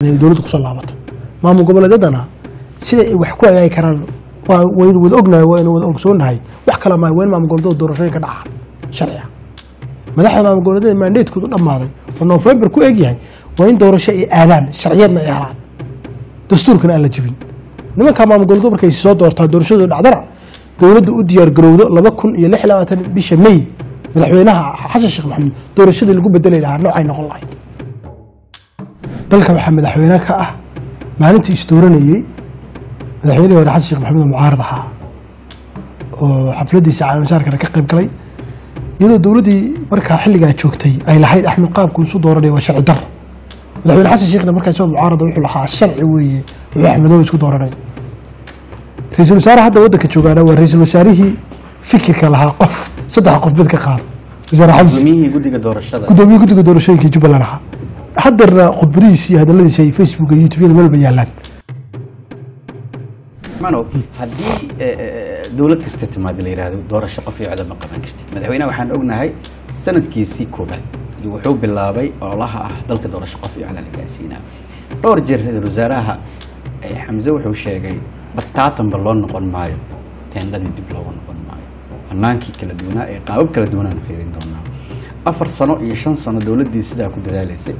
dowladda ku soo laabato maamul goboleedyadana sida ay wax ku hagaagi karaan waynu wada ognahay waynu wada ogsoonahay wax kale maayo waa in maamul goboleedyada doorashooyinka dhacaan sharci madaxda maamul goboleedyada mandatekoodu dhammaaday oo noofembar ku egyahay waa in doorasho ay aadaan sharciyadna ay helaan dastuurkana aan la jebin. Nimankaa maamul goboleedyadu markay soo doortaan doorashadooda dhacdana dowladda u diyaar garowdo laba kun iyo lix labaatan bisha may madaxweynaha xasan sheekh maxamuud doorashadii lagu bedeli lahaa noocay noqon lahayd dalka waxaa madaxweyne ka ah maalintii isdooranayey madaxweynihii hore xasan sheekh maxamuud oo mucaarad ahaa oo xafladiisa calamashaarkana ka qayb galay. Iyadoo dowladdii markaa xilligaa joogtay ay lahayd axmed qaabku isu dooranaya waa sharci dar. Madaxweyne xasan sheekhna markaa isagoo mucaarada wuxuu lahaa sharci weeye wuxuu axmedoobe isku dooranay. Ra'iisul wasaare hadda waddanka joogaana waa ra'iisul wasaarihii fikirka lahaa qof saddex qof bid ka qaado. Wasaare xamsi gudoomiye guddiga doorashooyinka jubbaland ahaa hadeerna khudbadihiisa iyo hadaladiisa ay facebook iyo youtubeyada melba yaalaan mano haddii eh, eh, dowlad kasta timaada la yidhaahdo doorasho qof iyo codama qaban kartid. Madaxweynaha waxaan ognahay sanadkiisii koobaad wuxuu bilaabay ololaha ah dalka doorasho qof iyo coda la gaarsiinaa. Dhowr jeer ra'iisul wasaaraha eh, xamse wuxuu sheegay bataatanba loo noqon maayo teendhadii dib looga noqon maayo. Banaankii kala duwanaa ee qaabab kala duwanaan fiirin doonaa. Afar sano iyo shan sano dowladdii sidaa ku dadaalaysay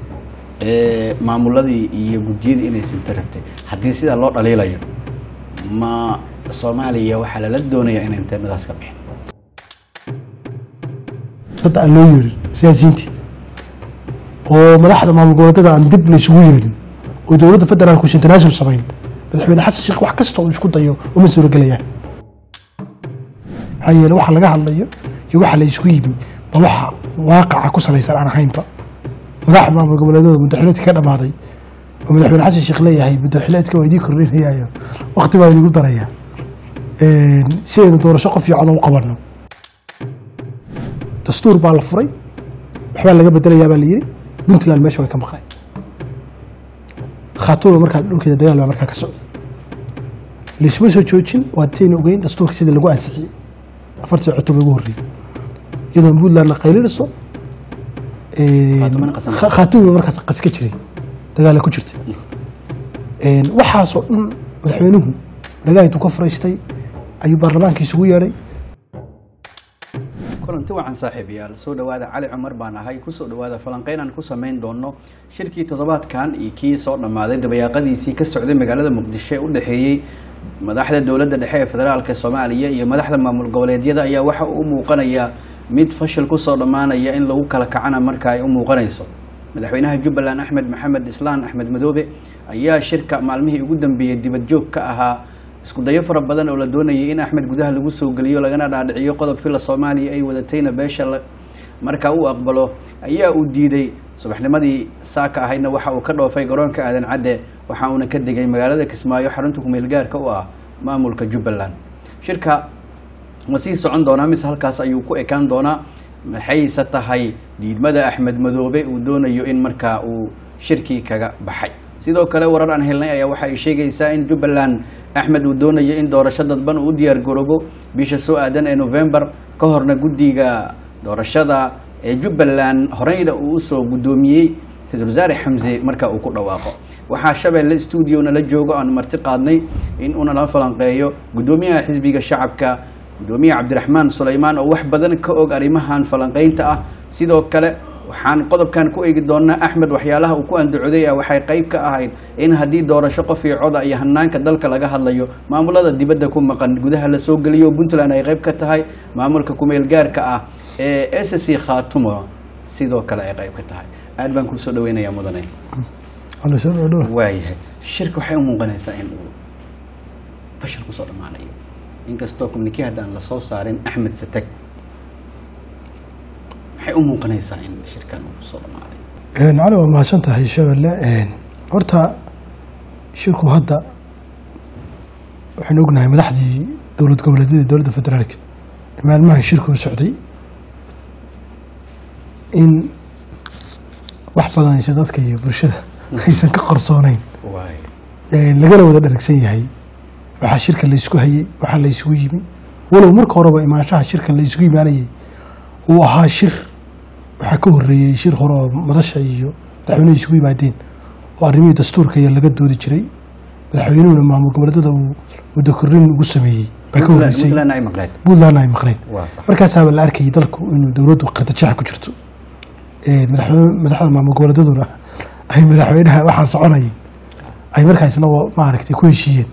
maamuladii iyo gudiyadii inay sinta haddii sidaa loo dhaliilayo ma soomaaliya waxaa lala doonayaa inay teendhadaas ka bixin. Dad aan loo yeerin siyaasiyiintii oo madaxda maamul goboleedyada aan dib laysugu yeerin oo dowladda federaalku usan tanaasul samayn madaxweyne xasan sheekh wax kasta uu isku dayo uma suuragelayaan maxaa yeele waxa laga hadlayo iyo waxa la isku yimi ba waxa waaqaca ku salaysan aan ahaynba madaxda maamul goboleedyada muddaxileedka ka dhamaaday oo madaxweyne xasan sheekh leeyahay muddaxileedka waa idiin kordhinayayo waqti baa idigu daraya. Si aynu doorasho qof iyo codo u qabanno. Dastuur baa la furay. Waxbaa laga bedelayaa baa la yiri puntland meesha way ka maqnay. Khaatuuma markaa dhulkeeda dagaal baa markaa ka socday. Laisma soo joojin waa tayna ogeyn dastuurka sida lagu ansixiyey. Afartii cutub ugu horreeyey iyadoo puntlandna qaylinayso Khaatumana qasan. Kha- khaatuuma markaas qas ka jiray. Dagaala ku jirtay. Waxaasoo dhan madaxweynuhu dhagaaytu ka furaystay ayuu baarlamaanka isugu yeedhay. Kulanti wacan saaxiibayaal soo dhowaada cali cumar baan ahay. Kusoo dhowaada falanqeyn aan ku samayn doono. Shirkii toddobaadkan iyo kii soo dhammaaday dabayaaqadiisii ka socday magaalada muqdisho ee u dhexeeyey madaxda dowladda dhexe ee federaalka soomaaliya iyo madaxda maamul goboleedyada ayaa waxa uu u muuqanayaa mid fashil ku soo dhammaanaya in lagu kala kacana marka ay u muuqanayso. Madaxweynaha jubbaland axmed maxamed islaan axmed madoobe ayaa shirka maalmihii ugu dambeeyey dibad joog ka ahaa. Isku dayo fara badan oo la doonayay in axmed gudaha lagu soo geliyo lagana dhaadhiciyo qodob fila soomaaliya ay wadatayna beesha markaa uu aqbalo ayaa uu diiday. Subaxnimadii saaka ahaydna waxa uu ka dhoofay garoonka aadan cadde waxa uuna ka degay magaalada kismaayo xarunta kumeelgaarka u ah maamulka jubbaland. Shirka ma sii socon doonaa mise halkaas ayuu ku ekaan doonaa. Maxayse tahay diidmada axmed madoobe uu doonayo in markaa uu shirkii kaga baxay? Sidoo kale warar aan helnay ayaa waxa ay sheegaysaa in jubbaland axmed uu doonayo in doorasho dadban uu u diyaar garoobo bisha soo aadan ee november ka horna guddiga doorashada ee jubbaland horeyna uu u soo guddoomiyey. Ra'iisul wasaare xamse marka uu ku dhawaaqo. Waxaa shabeelle stuudio nala joogo aan marti qaadnay in uu nala falanqeeyo guddoomiyaha xisbiga shacabka gudoomiye cabdiraxmaan sulaymaan oo wax badan ka og arrimahan falanqeynta ah. Sidoo kale waxaan qodobkan ku eegi doonaa axmed waxyaalaha uu ku andacooday ah waxay qayb ka ahayd in haddii doorasho qof iyo hanaanka dalka laga hadlayo maamulada dibadda ku maqan gudaha la soo geliyo puntland ay qayb ka tahay maamulka kumeel gaarka ah ee s c khaatumo. Sidoo kale ay qayb ka tahay. Aad baan ku soo dhaweynayaa mudane. Waayahay shirka waxay u muuqanaysaa in uu fashil ku soo dhammaanayo inkastoo communike haddaan la soo saarin axmed sateg maxay u muuqanaysaa in shirkan uu ku soo dhammaaday cali waa mahadsan tahay shabelle horta shirku hadda waxaynu ognahay madaxdii dowlad goboleedyada ee dowladda federaalka. Maalmahan shirku u socday in wax badan aysan dadka iyo bulshada aysan ka qarsooneyn lagana wada dharagsan yahay waxaa shirka laysku hayey waxaa laysugu yimi. Walow marka horeba imaanshaha shirkan laysugu imaanayay uu ahaa shir waxaa ka horeeyey shir hore oo madasha iyo madaxweynuhu isugu yimaadeen. Oo arrimihii dastuurka iyo laga doodi jiray. Madaxweynuhuna maamul goboleedyada uu muddo korrin ugu sameeyey baa ka Puntland- horreysay. Puntland ay maqleen. Markaasaaba la arkayay dalku inuu dowladdu qardajeexa ku jirto. Madaxda maamul goboleedyaduna ay madaxweynaha waxaan soconayay. Ay markaasna maaragtay ku heshiiyeen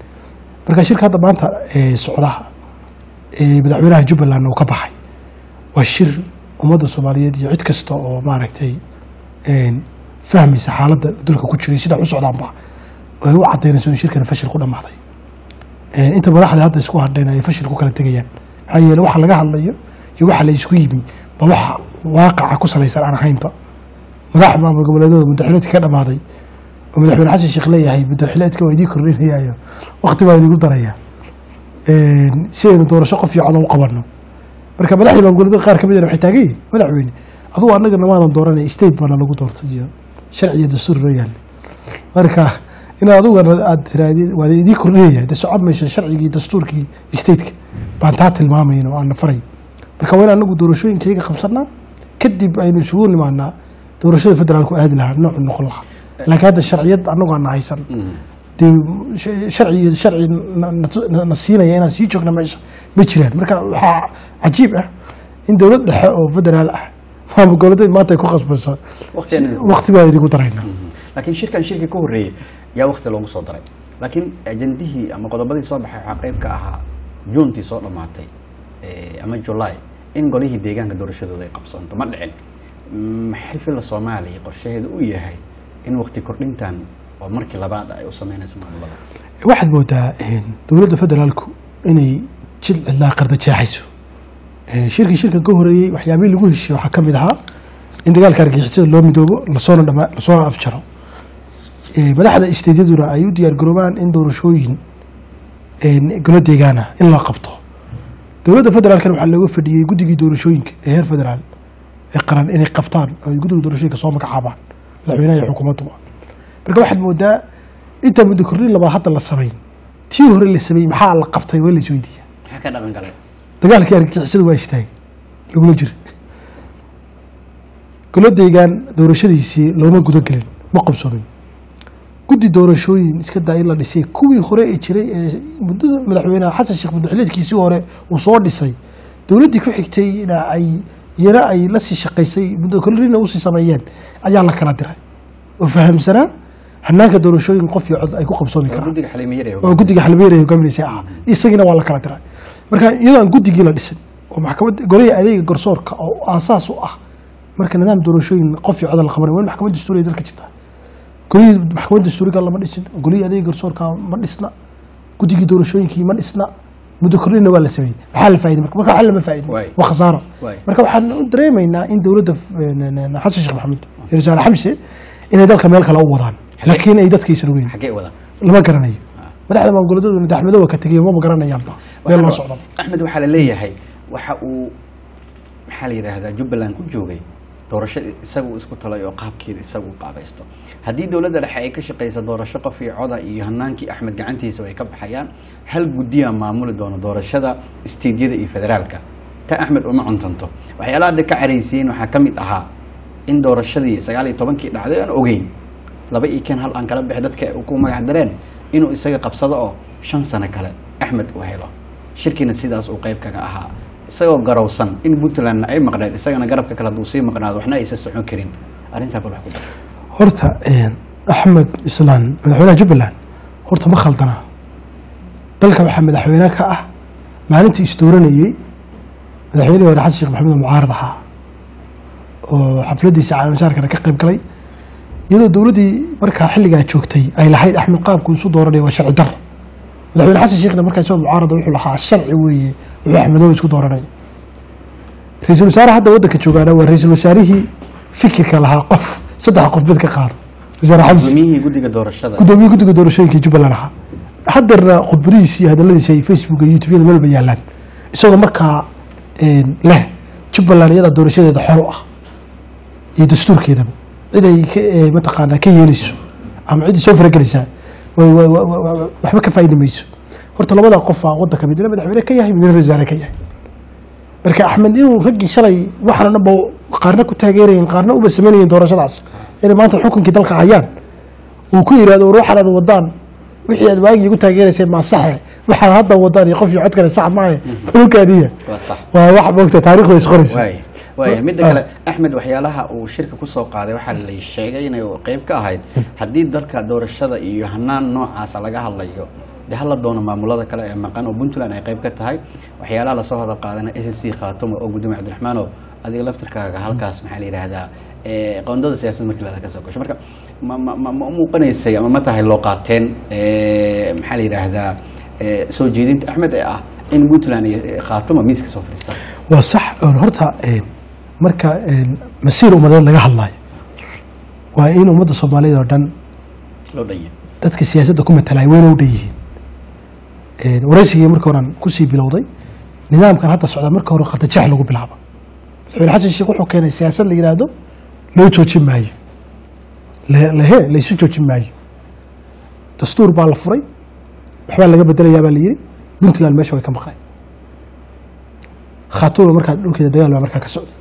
marka shirka hadda maanta socdaha ee, madaxweynaha jubbaland uu ka baxay waa shir ummadda soomaaliyeed iyo cid kasta oo maaragtay fahmaysa xaaladda dalka ku jiray sida u socdaanba. Ay u cadaynayso in shirkan fashil ku dhammaaday. Ee, inta madaxda hadda isku hadhayn ay fashil ku kala tegayaan. Maxaa yeele waxa laga hadlayo iyo waxa la isku yimi ba waxa waaqaca ku salaysan aan ahaynba madax maamul goboleedyada muddaxileedka ka dhammaaday oo madaxweyne xasan sheekh leeyahay muddaxileedka waa idii kordhinayaayo waqti baa idigu daraya. Si aynu doorasho qof iyo cod u qabanno. Marka madaxdii maamul goboleedyada qaar ka mid ah waxay taagan yihiin madaxweyne adugu annagana maanan dooranay state baana lagu doortay iyo sharci iyo dastuur noo yaalla marka in adugana aad tirahdid waa idii kordhinaya de socod mayso sharcigii dastuurkii stateka baan taa tilmaamayn oo aan nafaray marka waa in anagu doorashooyinkayga qabsanaa? Kadib aynu isugu nimaanaa doorashada federaalku aadi lahaa noocu noqon lahaa laakiin hadda sharciyad anagu aan haysan sh- sharci na- na- na siinaya inaan sii joogna meesha ma jiraan marka waxaa cajiib ah in dowlad dhexe oo federaal ah maamul maanta ay ku qasbayso Waqtigeena- waqti baa idigu daraynaa laakiin shirkan shirkii ka horreeyey yaa waqti loogu soo daray laakiin ajandihii ama qodobadii soo baxay waxaa qayb ka ahaa juuntii soo dhammaatay eh, ama julaay in golihii deegaanka doorashadooda ay qabsanto ma dhicin maxay fila soomaaliya qorshaheedu u yahay in waqti kordhintan oo markii labaad ay u maamulada waxaad moodaa dowladda federaalku inay jid cidlaa qardajeexayso Ee, shirkii shirkan ka horeeyey waxyaabihii lagu heshiye waxaa ka mid ahaa in dagaalka argixisada loo midoobo lasoona dhama lasoona afjaro. Madaxda isteedyaduna ay u diyaar garoobaan in doorashooyin golo deegaana in la qabto. Dowladda federaalkana waxaa looga fadhiyey guddigii doorashooyinka ee heer federaal ee qaran inay qabtaan oo guddiga doorashooyinka soo magacaabaan madaxweynaha iyo xukuumadduba marka waxaad moodaa intaa muddo kordhin labaad hadda la samayn tii hore la sameeyey maxaa la qabtay waa la isweydiiya maxaa ka dhaqan galay? Dagaalkii argagixisada waa istaagay lagula jira golo deegaan doorashadiisii looma gudagelin ma qabsoomin. Guddi doorashooyin iska daa in la dhisay. Kuwii hore ee jiray ee muddada madaxweyne xasan sheekh madaxweyneedkiisii hore uu soo dhisay dowladdii ku xigtayna ay iyana ay la sii shaqaysay muddo kolrina u sii sameeyeen ayaa la kala diray. Oo fahamsanaa hanaanka doorashooyin qof iyo cod ay ku qabsoomi oo karaan ee oo guddiga xalbeer ay hogaaminaysay ah isagina waa la kala diray. Marka iyadoo aan guddigii la dhisin oo maxkamad golihii adeega garsoorka oo aasaas u ah marka nidaam doorashooyin qof iyo codal la qabanay waa maxkamad dastuuriya dalka jirta golihii maxkamad dastuuriga lama dhisin golihii adeega garsoorka ma dhisna guddigii doorashooyinkii ma dhisna muddo kordhinna waa la sameeyey. Maxaa la faa'iiday marka? Marka waxaa lama faa'iidin Waay. waa khasaaro. Marka waxaan u dareemaynaa in dowladda eh, xasan sheekh maxamed iyo rasaale xamse inay dalka meel kale u wadaan. Laakiin ay dadkaysan ogeyn lama garanayo. Madaxda maamulgoboleedyadu madaxmadooba ka tegay maba garanayaanba. Meel loo socdo. Axmed waxaa la leeyahay waxa uu maxaa la yidhaahdaa jubbaland ku joogay doorasho isaga uu isku talay oo qaabkeeda isaga u qaabaysto. Haddii dowladda dhexe ay ka shaqaysa doorasho qof iyo coda iyo hanaankii axmed gacantiisa ay ka baxayaan hal guddiyaa maamuli doono doorashada isteedyada iyo federaalka. Ta axmed uma cuntanto. Waxyaalaha hadda ka caraysiin waxaa ka mid ahaa in doorashadii sagaal iyo tobankii dhacday aan ogeyn. Laba iyo kan hal aan kala bixi dadka ku magac dareen inuu isaga qabsado oo shan sano kale axmed uu helo. Shirkiina sidaas uu qayb kaga ahaa isagoo garowsan in puntlandna ay maqneed isagana garabka kale hadduu sii maqnaado waxna aysan socon karin. Arrintaa bal horta axmed islaan madaxweynaha jubbaland horta ma khaldana. Dalka waxaa madaxweyne ka ah maalintii isdooranayey madaxweynihii hore xasan sheekh maxamed mucaarad ahaa oo xafladiisa calamashaarkana ka qayb galay. Iyadoo dowladdii markaa xilligaa joogtay ay lahayd axmed qaabku isu dooranaya waa sharci dar madaxweyne xasan sheekhna markaa isagoo mucaarada wuxuu lahaa sharci weeye wuxuu axmedow isku dooranaya ra'iisul wasaare hadda waddanka joogaana waa ra'iisul wasaarihii fikirka lahaa qof saddex qof bed ka qaado wasaare xamsi guddiga guddiga doorashooyinka jubbaland ahaa haddeerna khudbadihiisa iyo hadaladiisa ay facebook iyo youtubeyada yaalaan isagoo markaa leh jubbaland iyadaa doorashadeeda xor u ah iyo dastuurkeedaba cid ay mataqaanaa ka yeelayso ama cid soo faragelaysaa wa- wa- wa- wa- wa- waxba ka faa'idi mayso. Horta labadaa qofaa waddanka midna madaxweyne ka yahay midna wasaare ka yahay. Marka axmed inuu raggii shalay waxaana dhanba qaarna ku taageerayeen qaarna uba samaynayeen doorashadaas. Inay maanta xukunkii dalka hayaan. Uu ku yidhahdo ruuxan aad wadaan wixii aad waagii igu taageeraysay maa saxe waxaad hadda wadaan iyo qof iyo cod kale sax maahe waa sax. Waa wax moogta taariikhda isqorayso waay waaya midda Ah. kale axmed waxyaalaha uu shirka ku soo qaaday waxaa la sheegay inay qeyb ka ahayd haddii dalka doorashada iyo hanaan noocaasa laga hadlayo dee hala doono maamulada kale ee maqan oo puntland ay qeyb ka tahay. Waxyaalaha la soo hadal qaadana s c khaatumo oo gudoomiye cabdiraxmaanow adiga laftirkaaga halkaas maxaa la yidhaahdaa qoondada siyaasadda markii laada ka soo gasho. Marka ma ma ma ma u muuqanaysay ama ma tahay loo qaateen ee, maxaa la yidhaahdaa soo jeedinta axmed ee ah in puntland iyo khaatumo miiska soo fadhiistaan waa sax horta marka masiir ummadeed laga hadlayo waa in ummadda soomaaliyeed oo dhan dadka siyaasadda ku matalay wayna u dhan yihiin. Waraysigii marka horan ku sii bilowday nidaamkan hadda socda marka hore qardajeex lagu bilaabo madaxweyne xasan sheekh wuxuu keenay siyaasad la yidhaahdo loo joojin maayo. Lehe laysu joojin maayo. Dastuur baa la furay waxbaa laga bedelayaa baa la yidhi puntland meesha way ka maqnay khaatuuna markaa dhulkeeda dagaal baa markaa ka socday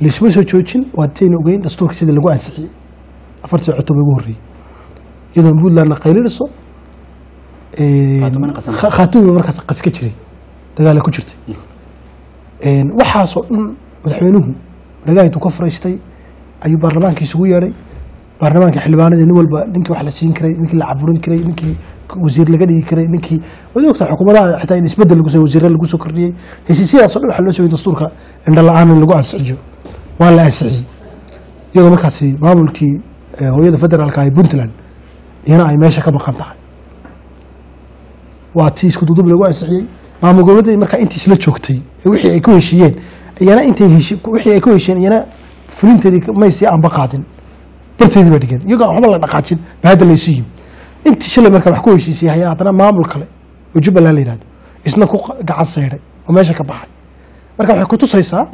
laysuma soo joojin waa tayna ogeyn dastuurka sida lagu ansixiyey afartii cutub ugu horreeyey iyadoo puntlandna qaylinayso khaatuuma markaas qas ka jiray. Dagaala ku jirtay. Een, waxaasoo dhan madaxweynuhu dhagaha intuu ka furaystay ayuu baarlamaanka isugu yeedhay. Baarlamaanka xildhibaanadii nin walba ninkii wax la siin karay ninkii la caburin karay ninkii wasiir laga dhigi karay ninkii waad ogtaa xukuumadaha xitaa in isbeddel lagu soo wasiirra lagu soo kordhiyey heshiisyadaasoo dhan waxaa loo sugay dastuurka indho la'aan in lagu ansixiyo waa la ansixiyey iyadoo markaasi maamulkii hooyada federaalka ee puntland iyana ay meesha ka maqan tahay. Waa tii isku dudub lagu ansixiyey maamul goboleedii markaa intii isla joogtay wixii ay ku heshiiyeen iyana intay wixii ay ku heshiiyeen iyana fulinteedii may sii aanba qaadin barteedii bay dhigeen. Iyagoo waxba la dhaqaajin ba laysu yimi intii shalay markaa wax ku heshiisay haddana maamul kale oo jubbaland la yidhahdo isna ku gacan sayday oo meesha ka baxay marka waxay kutusaysaa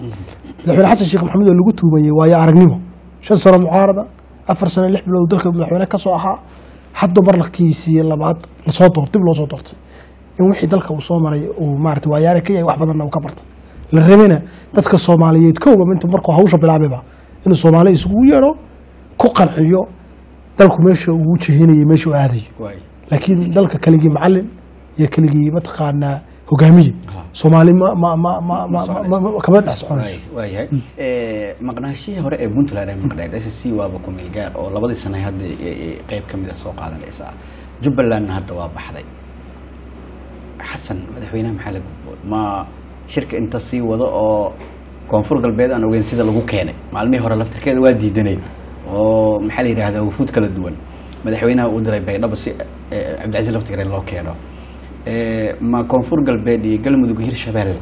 madaxweyne xasan sheekh maxamed oo lagu tuumayey waayo aragnimo. Shan sano mucaarada afar sano lix bilood dalka madaxweyne ka soo ahaa hadda markiisii labaad la soo door dib loo soo doortay. In wixii dalka uu soo maray uu maarata waayaare ka yahay wax badanna uu ka bartay la rabina dadka soomaaliyeed kowba inta markuu hawsha bilaabayba inuu soomaali isugu yeedho ku qanciyo dalku meesha uu jehinayay meesha uu aadayo laakiin dalka keligii macalin iyo keligii mataqaanaa hogaamiye. Ha. soomaali ma ma ma ma ma ma- ma- kama dhex soconayso maqnaashihii hore ee puntland ay maqnayd s c waaba ku milgaar oo labadii sane hadda ay- ay qeyb ka mid a soo qaadanaysaa. Jubbalandna hadda waa baxday. Xasan madaxweynaha maxaa la gudboon ma shirka inta sii wado oo koonfur galbeed aan ogeyn sida lagu keenay. Maalmihii hore laftirkeeda waa diidanay oo maxaa la yidhahdaa wufuud kala duwan. Madaxweynaha uu diray baydhabo si eh, cabdicasiis laftigare loo keeno. Eh, ma koonfur galbeed iyo galmudug hirshabelle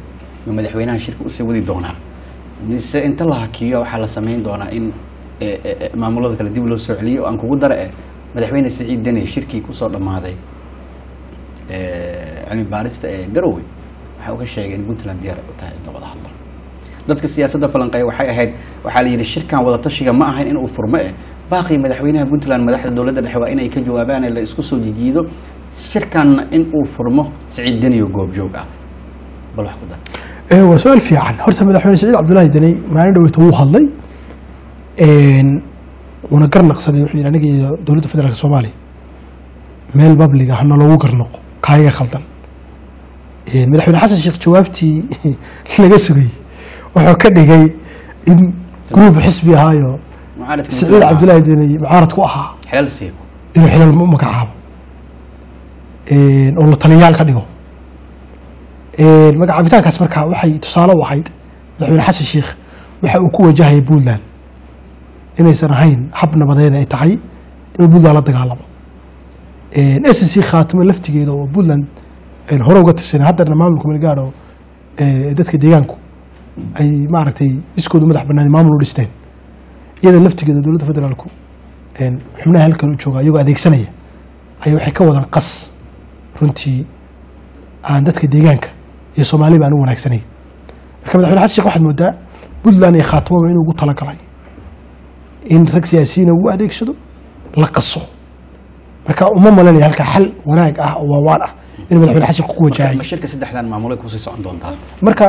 ma madaxweynaha shirka u sii wadi doonaa? Mise inta la hakiyo waxaa la samayn doonaa in eh, eh, eh, maamulada kale dib loo soo celiyo oo aan kugu dara eh madaxweyne siciid deni shirkii ku soo dhammaaday? Eh, cilmi baarista ee garowe waxa uu ka sheegay in puntland diyaar u tahay in la wada hadlo dadka siyaasadda falanqeeya waxay ahayd waxaa la yidhi shirkan wadatashiga ma ahayn inuu furmo eh. Baaqii madaxweynaha puntland madaxda dowladda dhexe waa inay ka jawaabaan ee la soo jijiido. Shirkanna in uu furmo siciid deniyo goobjoog ah. Bal wax ku dar. Eh, waa su'aal fiican. Horta madaxweyne saciid cabdullaahi deni maalin dhaweyta wuu hadlay. Wuuna garnaqsaday wuxuu yidhi aniga iyo dowladda federaalka soomaaliya meel babliga hana loogu garnaqo kaayaga khaldan. Madaxweyne xasan sheekh jawaabtii laga sugay wuxuu ka dhigay in gruub xisbi ahaayo. Saciid cabdullaahi deni mucaarad ku ahaa. Inuu xilal u magacaabo oo la taliyayaal ka dhigo. Magacaabitaankaas markaa waxay tusaale u ahayd madaxweyne xasan sheekh waxa uu ku wajahaya puntland. Inaysan ahayn hab nabadeed ay tahay inuu puntland la dagaalamo. S c khaatimo laftigeeda oo puntland hore uga tirsanay haddana maamulka ee, dadka deegaanku ay maaragtay iskoodu madax banaan maamul u dhisteen. Iyada laftigeeda dowladda federaalku xubnaha halkan u jooga iyagoo adeegsanaya ayaa waxay ka wadaan qas runtii aan dadka deegaanka iyo soomaaliba aan u wanaagsanayn. Marka madaxweyne xasan sheekh waxaad moodaa puntland iyo khaatimaba inuu ugu talagalay in rag siyaasiyiina uu adeegsado la qaso. Marka uma malanaya halkaa xal wanaag ah oo waawaan ah in madaxweyne xasan sheekh ku wajahay. Marka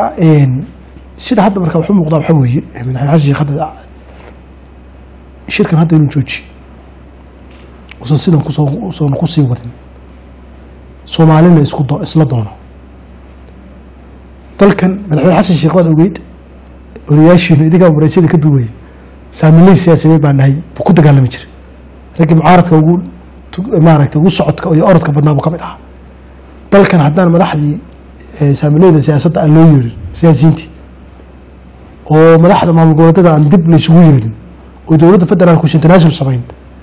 sida hadda marka wuxuu muuqdaa waxaa weeye madaxweyne xasan sheekh hadda shirkan hadda inuu joojiyo usan sidan ku soo usan ku sii wadin soomaalina isku do- isla doono. Dalkan madaxweyne xasan sheekh waad ogeyd odayaashiinu idinkaa wareejyada ka duwaya saamiley siyaasadeed baa nahay buu ku dagaalami jiray. Raggii mucaaradka ugu maaragtay ugu socodka iyo orodka badnaa buu ka mid ahaa. Dalkan haddaan madaxdii saamileyda siyaasadda aan loo yeerin siyaasiyiintii oo madaxda maamul goboleedyada aan dib laysugu yeerin oo dowladda federaalku usan tanaasul samayn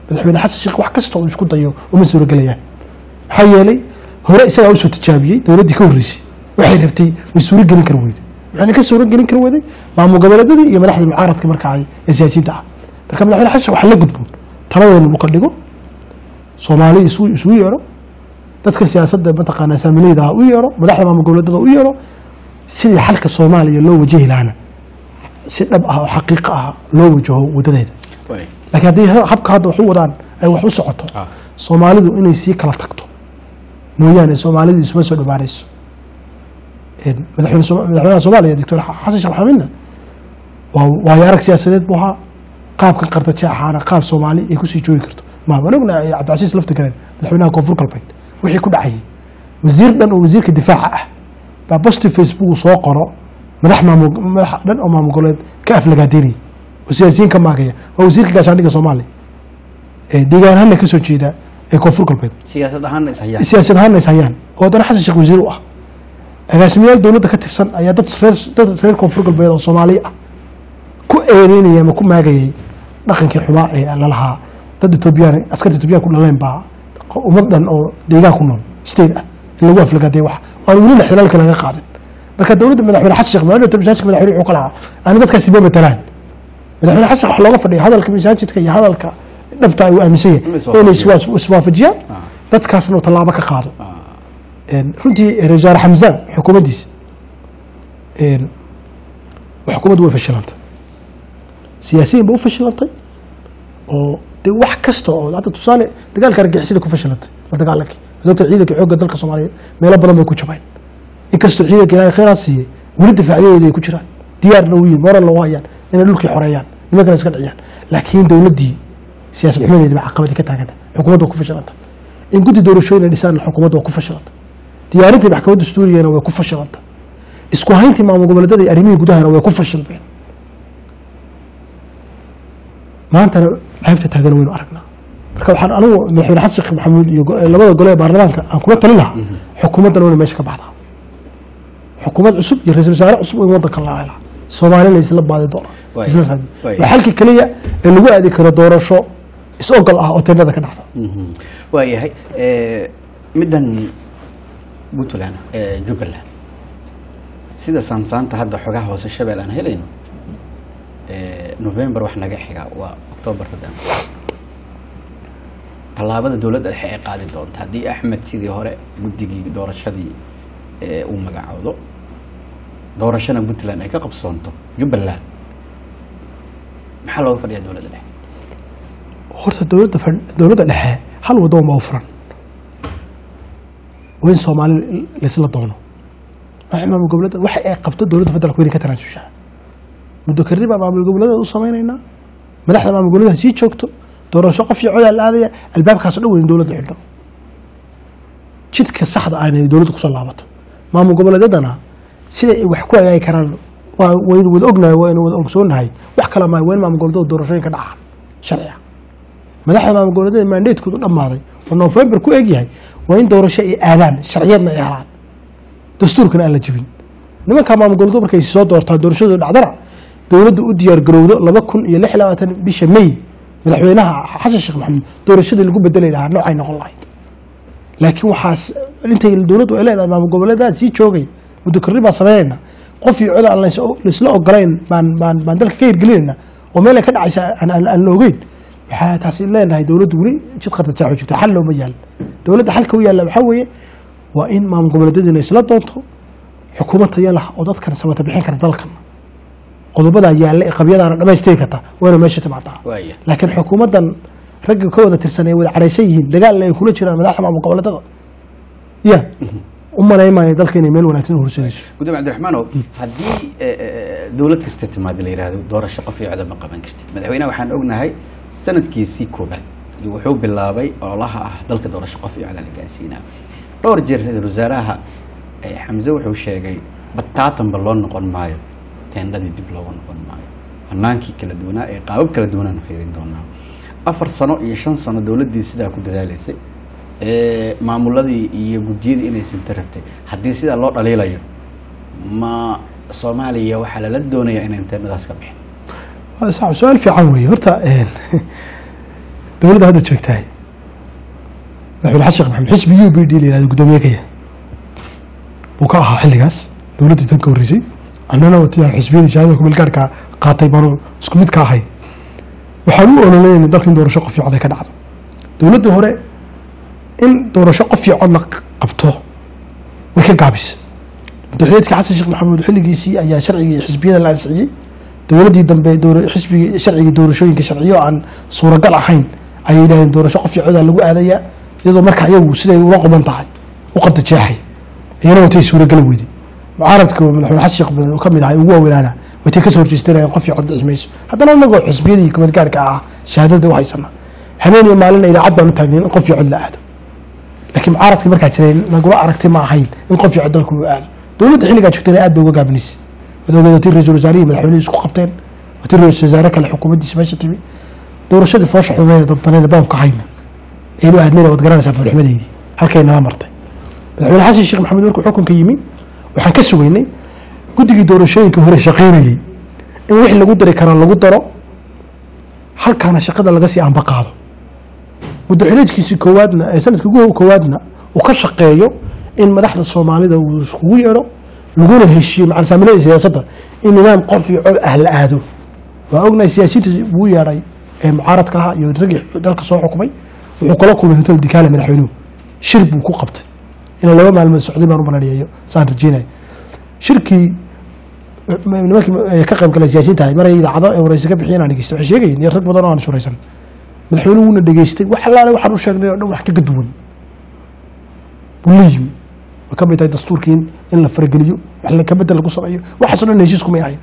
madaxweyne xasan sheekh wax kasta uu isku dayo uma suuragelayaan maxaa yeelay hore isagaa u soo tijaabiyey dowladdii ka horreysay. Waxay rabtay way suuro gelin kar weyday waxayna ka suuro gelin kar weyday maamul goboleedyadii iyo madaxda mucaaradka markaa ee siyaasiyiinta ah. Marka madaxweyne xasan waxa la gudboon taladeenu dhulka dhigo soomaali isu isugu yeedho dadka siyaasadda mataqaanaa saamileyda ah u yeedho madaxda maamul goboleedyada u yeedho sidii xalka soomaaliya loo wajahi lahaana si dhab ah oo xaqiiqo ah loo wajaho wadadeeda waay laakiin haddii habka hadda wax u wadaan ay wax u socoto Ah. soomaalidu inay sii kala tagto. Mooyaane soomaalidu isuma soo dhowaanayso madaxweynaha soomaaliya doctor xasan sheekh maxamedna waa waayo arag siyaasadeed buu ahaa. Qaabkan qardaje ahaana qaab soomaali ay ku sii joogi karto. Ma waan ognahay cabdicasiis lafti galeen madaxweynaha koonfur galbeed wixii ku dhacayay wasiir dhan oo wasiirka difaaca ah baa positive facebook soo qoro madax maamul madax dhan oo maamul goboleed ka aflagaadeynaya oo siyaasiyiin ka maagaya waa wasiirka gaashaandhigga soomaaliya ee deegaan ahaanna ka soo jeeda ee koonfur galbeed. Siyaasad ahaanna is hayaan. Oo haddana xasan sheekh wasiir u ah. Agaasimayaal dowladda ka tirsan ayaa dad reer dad reer koonfur galbeed oo soomaali ah ku eedeynaya ama ku maagayay dhaqankii xumaa ee lalahaa dad etoobiyaan askarta etoobiyaan ku dhaleen baa ummad dhan oo deegaan ku nool state ah in lagu aflagaaday wax. Aan welina xilaalka laga qaadin marka dowladda madaxweyne xasan sheekh maadhowta masaajidka madaxweyne wuxuu ka lahaa aana dadkaasi ma matalaan madaxweyne xasan sheekh wax looga fadhiya hadalka masaajidka iyo hadalka dhabta u aaminsan In yahay inay iswaafajiyaan. Ah. dadkaasna uu tallaabo ka qaado. Ah. Runtii wasaare xamza xukuumaddiisa xukuumaddu way fashilantay. Siyaasiyiin ba u fashilantay oo de wax kasta oo hadda tusaale dagaalka argixisada ku fashilantay waa dagaalankii doctor ciidanka xoogga dalka soomaaliyeed meelo badan bay ku jabeen inkastoo ciidanka ilaahay khayraad siiyey weli difaacyadooda ay ku jiraan. Diyaarna u yihiin moral loo hayaan inay dhulkii xoreeyaan nimankana iska dhiciyaan. Laakiin dowladdii siyaasad xumadeedi baa caqabadii ka taaganta xukuumadda waa ku fashilantay in guddi doorashooyin ay dhisaan xukuumadda waa ku fashilantay diyaarintii maxkamadda dastuurigana way ku fashilantay isku hayntii maamul goboleedyada iyo arrimihii gudahana way ku fashilmeen maantana ceebta taagan waynu aragnaa. Marka waxaan anigu madaxweyne xasan sheekh maxamuud iyo labada gole ee baarlamaanka aan kula talin lahaa. Xukuumaddan wayna meesha ka baxdaa xukuumad cusub iyo ra'iisul wasaare cusub in waddanka la helaa soomaalina isla baadi doona Waay. isla raadi. waa xalka keliya ee lagu aadi karo doorasho is-ogol ah oo teennada ka dhacda. Mhm. waayahay Eh, middan puntland eh, jubbaland sida saansaanta hadda xogaha hoose shabeel aan helayno eh, november wax naga xiga waa octoobar haddaan tallaabada dowladda dhexe ay qaadi doonta haddii axmed sidii hore guddigii doorashadii uu magacoodo doorashana puntland ay ka qabsoonto. Jubbaland. Maxaa looga fadhiyaa dowladda dhexe? Horta dowladda dowladda dhexe hal waddo ma u furan. Waa soomaali laysla doono. Waxa maamul goboleeda waxa ay qabto dowladda federaalka waa inay ka tanaasushaa muddo karri baa maamul goboleeda u samaynaynaa. Madaxda maamul goboleeda sii joogto. Doorasho qof iyo codaa la aadaya albaabkaas oo dhan in dowladda xidho jidka saxda ah inay dowladda ku soo laabato maamul goboleedyadana sida ay wax ku hagaagi karaan waynu wada ognahay waynu wada ogsoonahay wax kala maayo waa in maamul goboleedyada doorashooyin ka dhacaan sharciga madaxda maamul goboleedyada mandatekoodu dhammaaday oo november ku egyahay waa in doorasho ay aadaan sharciyadna ay helaan dastuurkana aan la jebin nimankaa maamul goboleedu markay soo doortaan doorashadooda dhacdana dowladda u diyaar garowdo laba kun iyo lix labaatan bisha may madaxweynaha xasan sheekh maxamuud doorashadii lagu bedeli lahaa noocay noqon lahayd laakiin waxaas intay dowladdu ay leedahay maamul goboleedaha sii joogay muddo korri baan samaynayna qof iyo cod aan lays- laysla ogolayn baan baan baan dalka ka hirgelinayna. Oo meel ay ka dhacaysa aan la ogeyn. Waxaa taasi leenahay dowladdu weli jid qartajaaxo jirta xal looma yaal. Dowladda xalka u yaalla waxaa weeye waa in maamul goboleedyaduna isla doonto xukuumad tayo lah oo dadkan samata bixin karta dalkan. Qodobadaa yaalla ee qabyadaana dhamaystiri karta wayna meesha timaadaa. Laakiin xukuumaddan ragga ka wada tirsan ay wada cadhaysan yihiin. Dagaalna ay kula jiraan madaxda maamul goboleedada ya u malaymaayo dalka inay meel wanaagsan u horseedayso. Gudoomiye cabdiraxmaanow haddii eh, eh, dowlad kasta timaada la yidhaahdo doorasho qof ma qaban kartid. Madaxweynaha waxaan ognahay sanadkiisii koobaad wuxuu bilaabay ololaha ah dalka doorasho qof codaan la gaarsiinaa. Dhowr jeer ra'iisul wasaaraha eh, xamse wuxuu sheegay bataatanba loo noqon maayo teendhadii dib looga noqon maayo. Hanaankii kala duwanaa ee qaabab kala duwanaana fiirin doonaa afar sano iyo shan sano dowladdii sidaa ku dadaalaysay maamuladii iyo guddiyadii inay sinta rabtay. Haddii sidaa loo dhaliilayo ma soomaaliya waxaa lala doonayaa inay teendhadaas ka bixin? Su'aal fiican weeye. Horta dowladda hadda joogtahay. Madaxweyne xasan sheekh maxamed xisbi u b d la yihahdo guddoomiye ka yahay buu ka ahaa xilligaas. Dowladdii tan ka horreysay. Annana watiyaa xisbiyadii shahaadada kumeelgaarhka qaatay baanu isku mid ka ahay waxaan u ololeynayna dalka in doorasho qof cod ay ka dhacdo. Dowladdii hore in doorasho qof cod la qabto way ka gaabisay madaxweyneedkii xasan sheekh maxamuud xilligiisii ayaa sharcigii xisbiyada la ansixiyey. Dowladdii dambe xisbigii sharcigii doorashooyinka sharciyo aan suuragal ahayn ayay yidhahdeen doorasho qof iyo codaa lagu aadayaa iyadoo marka iyagu siday ula quban tahay u qadajeexay iyana watay suuragali weyday mucaaradka madaxweyne xasan sheekh ka mid ahay ugu waaweynaana watay ka soo horjeesteen qof iyo cod haddana inagoo xisbiyadii kumeelgaarka ah shahaadada u haysana. Habeen iyo maalin idaacad baan taagnayn in qof cod la aado. Laakiin mucaaradkii markaa jiray nagula aragtay ma ahayn in qof cod dalku uu aado. Dowladda xilligaa joogtayna aad bay uga gaabinaysay wadogeed watii ra'iisul wasaarihii madaxweynuhu isku qabteen. Watii ra'iisul wasaare kale xukuumaddiisa meesha timi. Doorashadii foosha xumeeda dadbaneeda baabka hayna. Aynu aadnayna waad garanaysaa foolxumadeydii halkay nala martay. Madaxweyne xasan sheekh maxamuud markuu xukunka yimi waxaan ka sugaynay guddigii doorashooyinka hore shaqaynayey in wixii lagu dari karaa lagu daro halkaana shaqada laga sii anba qaado. Muddaxileedkiisii koowaadna ee sannadkii ugu koowaadna uu ka shaqeeyo in madaxda soomaalida uu iskugu yeedho laguna heshiiyo macal saamiladii siyaasadda in nidaam qof iyo cod ah la aado. Waa ognahay siyaasiyiinta buu yeedhay ee mucaaradka ahaa iyo raggii dalka soo xukumay wuxuu kala kulmay hotel dikaale madaxweynuhu shir buu ku qabtay. Inuu laba maalmood socday baan u malaneeyo saan rajeynaya shirkii nimankii ka qayb galay siyaasiyiinta ahay maray idaacado ee waraysi ka bixiyeen aan dhegeystay waxay sheegayeen iyo rag badan oo aan shuraysan. Madaxweynuhu wuuna dhegeystay wax allaale waxaan u sheegnay oo dhan wax kaga duwan. Buu la ka mid tahay dastuurkii in- la farageliyo wax kabedel lagu sameeyo waxaasoo dhan heshiis kumay ahayn.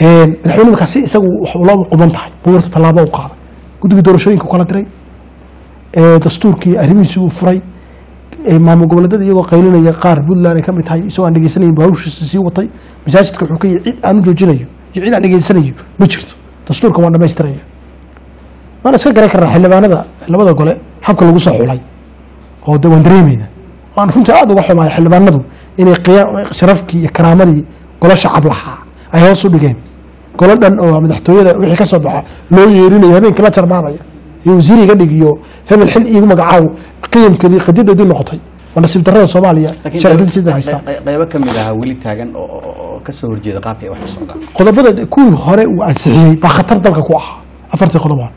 Madaxweyne markaa si isagu ula quban tahay buu horta tallaabo u qaaday. Guddigii doorashooyinka kala diray. Dastuurkii arrimihiisii uu furay maamul goboleedyada iyagoo qaylinaya qaar puntland ay ka mid tahay isagoo aan dhegeysanayn hawshiisa sii watay masaajidka wuxuu ka yihi cid aan u joojinayo iyo cid aan dhegeysanayo ma jirto dastuurkan waan dhamaystiraya waan iska garan karnaa xildhibaanada labada gole habka lagu soo xulay oo de waan dareemeynaa waan runtii aada uga xumaaya xildhibaanadu inay sharafkii iyo karaamadii golo shacab lahaa ay hoos u dhigeen. Golo dhan oo madaxtooyada wixii ka soo baxa loo yeerinayo habeenkii la jarmaadaya wasiir iga dhig iyo hebel xil iigu magacaaw qiyamkeedii qadiyadeedii noqotay. Waa nasiib darrada soomaaliya haystaa qey- qeybo ka mid ahaa weli taagan oo- ka soo horjeeda qaabka ay wax u socdaan qodobada kuwii hore uu ansixiyey baa khatar dalka ku ahaa. Afartii qodobood.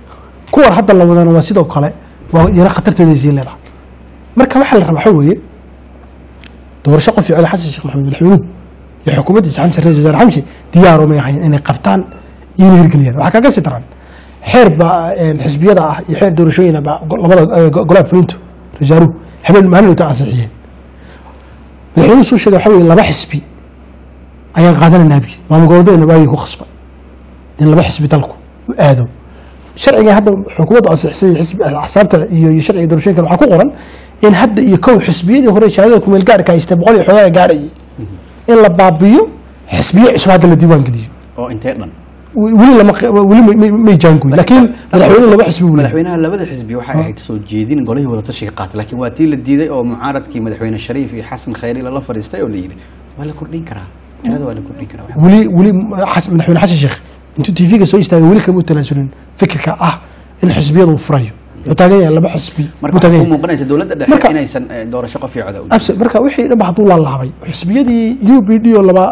Kuwan hadda la wadana waa sidoo kale waa yaro khatarteeday sii leedahay. Marka waxaa la rabaa waxa weeye doorasho qof cod xasan sheekh maxamed madaxweynuhu iyo xukuumaddiisa xamse ra'isul wasaare xamse diyaar ahayn inay qabtaan iyo inay hirgeliyaan. Waxaa kaga sii daran xeer baa xisbiyada ah iyo xeer doorashooyina baa labada eh, go- golaha fulintu ra'isul wasaaruhu habeen maalin inta ansixiyeen madaxweynuhu suu sheegay waxa weeye laba xisbi ayaan qaadanaynaa bi maamul goboleedyadana waagii ku khasbay in laba xisbi dalku u aado. Sharciga hadda xukuumadda ansixisay xisbi axsaabta iyo sharciga doorashooyinka waxaa ku qoran in hadda iyo kow xisbiyadii hore shahaadada kumeel gaarka haystay boqol iyo xoogaa gaarhayay in la baabiyo xisbiyo cusub hadda la diiwaan geliyo. Oo intee dhan weli lama weli may- jaangoyn laakiin madaxweynuhu laba xisbi madaxweynaha labada xisbi waxay ahayd soo jeedin golihii wada tashiga qaatay laakiin waa tii la diiday oo mucaaradkii madaxweyne shariif iyo xasan khayri lala fadhiistay oo la yidhi waa la kordhin karaa. Tirada waa la kordhin karaa. Weli weli madaxweyne xasan sheekh intuu tv-ga soo istaagay weli kama u fikirka ah in xisbiyadu furayo wuxuu taagan yahay laba xisbi. Marka eh, marka wixii dhanba hadduu laalaabay xisbiyadii u b d oo laba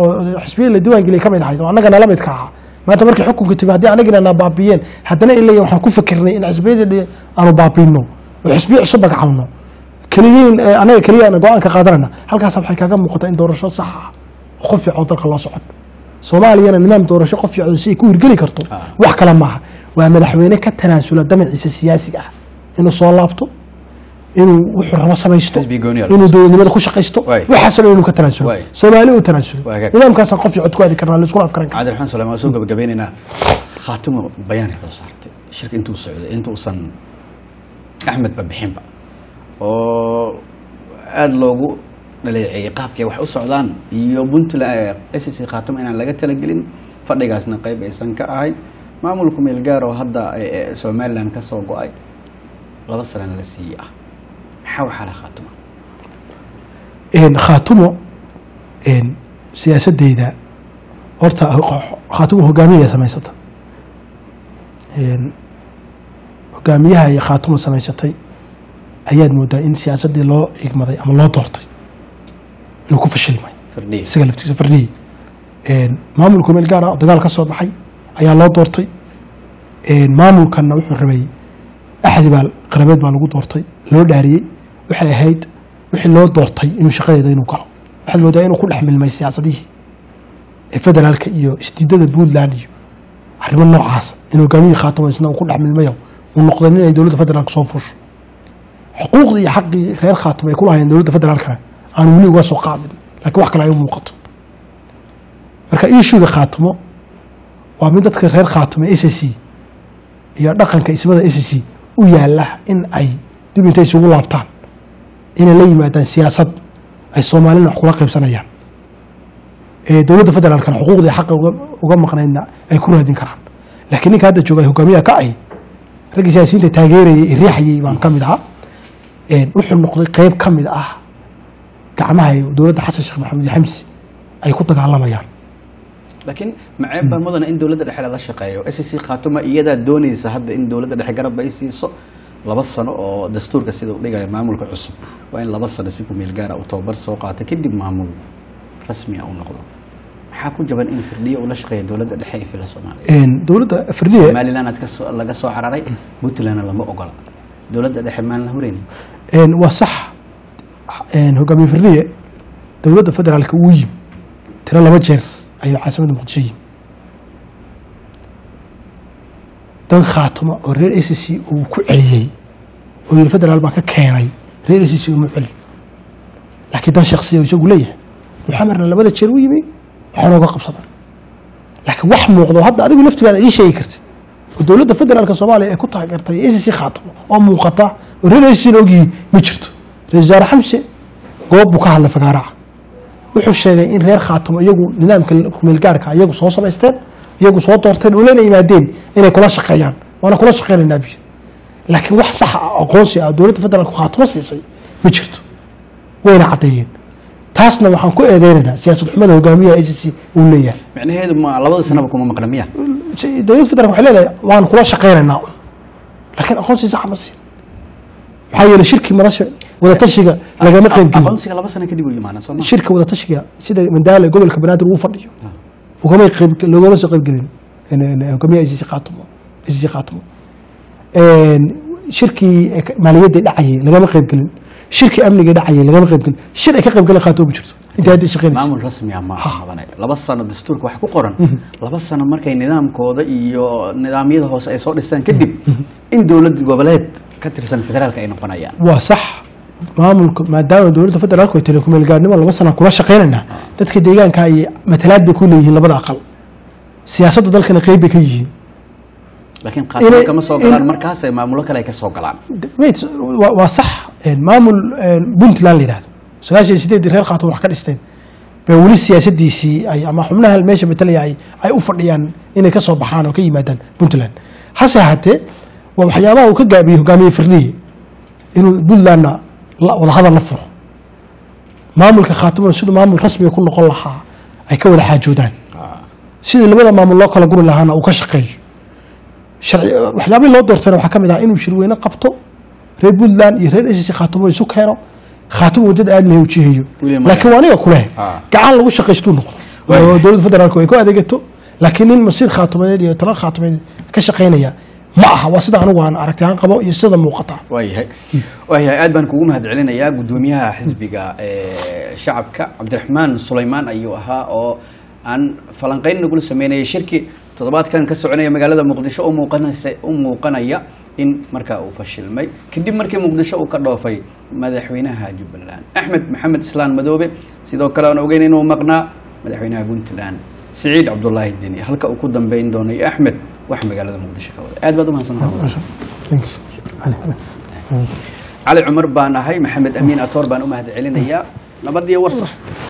oo xisbiyadii la diiwaan geliyay ka mid ahayd oo annagana la midka ahaa. Maanta markii xukunka timi haddii annagina na baabiyeen haddana ilaa waxaan ku fikirnay in xisbiyadii aanu baabino oo xisbiyo cusub magacawno keliyiin annaga keliya aan go'aanka qaadanayna halkaas waxay kaga muuqataa in doorasho sax ah oo qof fiican dalka loo socon soomaaliyana nidaam doorasho qof fiican si ay ku hirgeli karto. Ah. wax kale maaha. Waa madaxweyne ka tanaasula damaciisa siyaasiga ah. Inuu soo laabto inuu wuxuu rabo samaysto inuu dowladnimada ku shaqaysto. Waxaasoo dhan inuu ka tanaasulo soomaali uu tanaasulo nidaamkaasaan qof cod ku aadi karnaa laiskuna afkaran karna cabdiraxmaan suleyman waa soo gabagabaynaynaa khaatimo bayaan ay soo saartay. Shirka intuu socday intuusan axmedba bixinba oo aada loogu dhaleeceeyey qaabkay wax u socdaan iyo puntland s c khaatuma inaan laga talagelin fadhigaasna qeyb aysan ka ahay. Maamulku meelgaar oo hadda somaliland ka soo go'ay laba sanana la siiyey ah maxaa waxaa la khaatuma khaatumo siyaasadeyda horta ho- khaatumo hogaamiya samaysata hogaamiyaha iyo khaatumo samaysatay ayaad moodaa in siyaasadii loo igmaday ama loo doortay inuu ku fashilmay firdhiye isaga laftiisa fardhiye Een, maamulku meel gaar ah oo dagaal ka soo baxay ayaa loo doortay Een, maamulkanna wuxuu rabay axdi baa qarabeed baa lagu doortay loo dhaariyey waxay ahayd wixii loo doortay inuu shaqadeeda inuu galo waxaad moodaa inuu ku dhex milmay siyaasadihii federaalka iyo isdiidada puntland iyo arrimo noocaas in hogaamiyii khaatamo isna uu ku dhex milmayo uu noqday nin ay dowladda federaalka soo fuusho xuquuqdii iyo xaqii reer khaatamo ay ku lahaayeen dowladda federaalkana aan weli uga soo qaadin laakiin wax kale ay u muuqato. Marka ishuga khaatimo waa mid dadka reer khaatimo s c iyo dhaqanka ismada s c u yaalla in ay dib intay isugu laabtaan inay la yimaadaan siyaasad ay soomaalina wax kula qaybsanayaan ee dowladda federaalkana xuquuqdii xaqa uga, maqnaydna ay ku raadin karaan. Laakiin ninka hadda jooga hogaamiyaha ka ay raggii siyaasiyiinta taageerayay ee riixayay baan ka mid ahaa wuxuu noqday qeyb ka mid ah gacmaha ay dowladda xasan sheekh maxamed iyo xamsi ay ku dagaalamayaan laakiin maceeb baa mudana in dowladda dhexe lala shaqeeyo. S c khaatuma iyadaa doonaysa hadda in dowladda dhexe garab ay siiso. Laba sano oo dastuurka sida uu dhigaya maamulka cusub waa in laba sano si ku meel gaara uu tababar soo qaata kadib maamul rasmi ah uu noqdo. Maxaa ku jaban in firdhiye uu la shaqeeya dowladda dhexe ee fila soomaaliya dowladda firliye somaliland laga soo cararay puntlandna lama ogola. Dowladda dhexe maan la hurayni Een, waa sax hogaamiye firliye dowladda federaalka wuu yimi tiro laba jeer ayuu caasimadda muqdisho yimi dan khaatuma oo reer s c uu ku celiyey oo yiri federaal baan ka keenay reer s c uma celi. Laakiin dan shaksiya isagu leeyahay muxamerna labada jeer u yimi waxaa nooga qabsaday. Laakiin wax muuqdo hadda adigu laftigaada ii sheegi kartid. Oo dowladda federaalka soomaaliya ay ku taageertay s c khaatimo oo muuqata oo reer s c na ogyihi ma jirto ra'isul wasaare xamse goob buu ka hadlay fagaaraha. Wuxuu sheegay in reer khaatimo iyagu nidaamka kumeelgaarka iyagu soo samaysteen iyagu soo doorteen oo lana yimaadeen inay kula shaqeeyaan waana kula shaqeynaynaa bi laakiin wax sax ah aqoonsi ah dowladda federaalka khaatimo siisay ma jirto. Wayna caddeeyeen. Taasna waxaan ku eedeynaynaa siyaasad xumada hogaamiyaha a c c uu leeyahay. Micnaheedu ma labada sanaba kuma maqna miya? Dowladda federaalka waxay leedahay waan kula shaqeynaynaa laakiin aqoonsi sax ma siin. Maxaa yeelay shirkii madasha wadatashiga lagama qaybgelin. aqoonsiga laba sano kadib uu imaana soo ma? Shirka wadatashiga sida mandaale gobolka banaadir uu fadhiyo loogama soo qayb gelin hogaamiyaha ICC khaatimo shirkii maaliyadda dhacayay lagama qayb gelin shirkii amniga dhacayay lagama qayb gelin shir ay ka qayb galeen khaatimo ma jirto. Inta hadda shaqeynaysa maamul ma laba sano dastuurka wax ku qoran. Laba sano markay nidaamkooda iyo nidaamyada hoose ay soo dhistaan kadib in dowlad goboleed ka tirsan federaalka ay noqonayaan. Waa sax maamulka maadaama dowladda federaalku ay gaarnimo laba sana kula shaqeynaynaa dadka deegaanka ay matalaad bay ku leeyihiin labada aqal. Siyaasadda dalkana qeyb bay ka yihiin. Laakiin qaatimo Inay- kama soo galaan markaas ay maamulo kale ay ka soo galaan. Wait waa waa sax maamul puntland la yidhahdo sagaashan iyo sideedii reer khaatum wax ka dhisteen. Bay weli siyaasadiisii ay ama xubnaha meesha matalaya ay ay u fadhiyaan inay ka soo baxaan oo ka yimaadaan puntland. Hase ahaatee waa waxyaabaha uu ka gaabiyey hogaamiye firniye inuu puntlandna la wadahadal la furo. Maamulka khaatimada siduu maamul rasmiga ku noqon lahaa ay ka wada xaajoodaan. Sidii labada maamul loo kala guri lahaana uu ka shaqeeyo. Waxyaabihii loo doortayna waxaa ka mid ah inuu shirweyne qabto reer puntland iyo reer ss khaatimo isu keeno khaatimo waddada aad lahay ujihayo laakiin waa aniga kuleh Ah. gacan lagu shaqaystuu noqdo. Oo dowladda federaalku ay ku adeegato laakiin nin masiir khaatimadeed iyo tala khaatimadeed ka shaqaynaya ma aha waa sida anigu aan aragti aan qabo iyo sida muuqata. Waayahay. Aad baan kugu mahad celinayaa guddoomiyaha xisbiga ee shacabka cabdiraxmaan sulaymaan ayuu ahaa oo aan falanqeyn nagula sameynayay shirki. Toddobaadkan ka soconaya magaalada muqdisho u muuqanaysa u muuqanaya in markaa uu fashilmay kadib markii muqdisho uu ka dhoofay madaxweynaha jubbaland. Axmed maxamed islaan madoobe sidoo kale aan ogeyn inuu maqnaa madaxweynaha puntland siciid cabdulaahi deni. Halka uu ku dambeyn doono iyo axmed wax magaalada muqdisho ka wada. Aad baad you. cali cumar baan ahay maxamed amiin atoor baan u mahad celinayaa nabad iyo warsa